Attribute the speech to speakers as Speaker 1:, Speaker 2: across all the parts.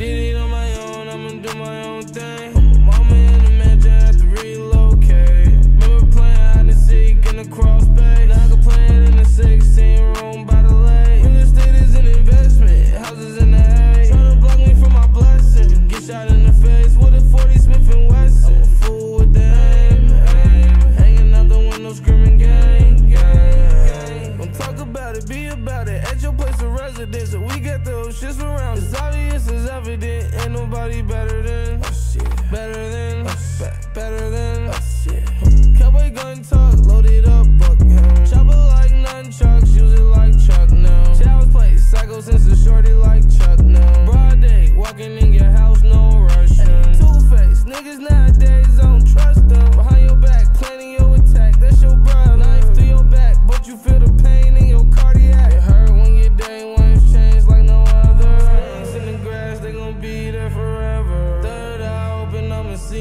Speaker 1: Did it on my own, I'ma do my own thing. Mama in the mansion, had to relocate. Remember playing hide and seek in the crawl space. Now I can play it in the 16 room by the lake. Real estate is an investment, houses in the hay. Tryna block me from my blessing. Get shot in the face with a 40 Smith and Wesson. I'm a fool with the aim, aim. Hanging out the window screaming gang, gang. Don't talk about it, be about it. At your place of residence, we got those shits for Shorty better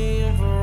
Speaker 1: paying for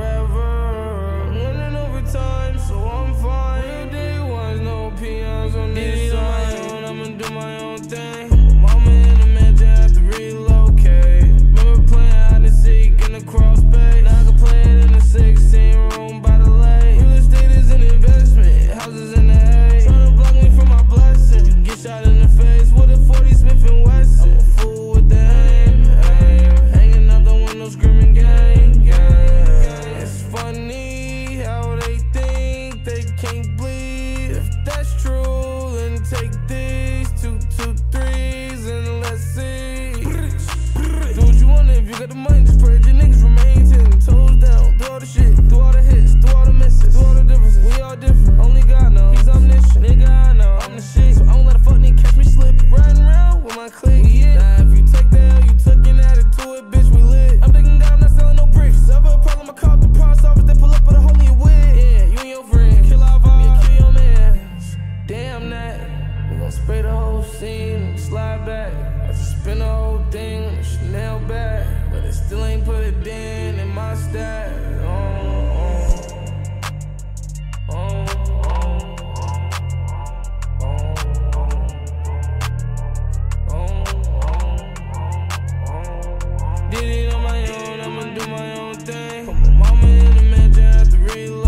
Speaker 1: can't bleed. If that's true, then take these two, two, threes, and let's see. Do what you want if you got the money, to spread. your niggas remain ten toes down, do all the shit. damn that. We gon' spray the whole scene, and slide back. I just spin the whole thing, and Chanel back. But it still ain't put a dent in my stack. Oh, oh, oh. Did it on my own, I'ma do my own thing. Put my mama in the mansion, I have to reload.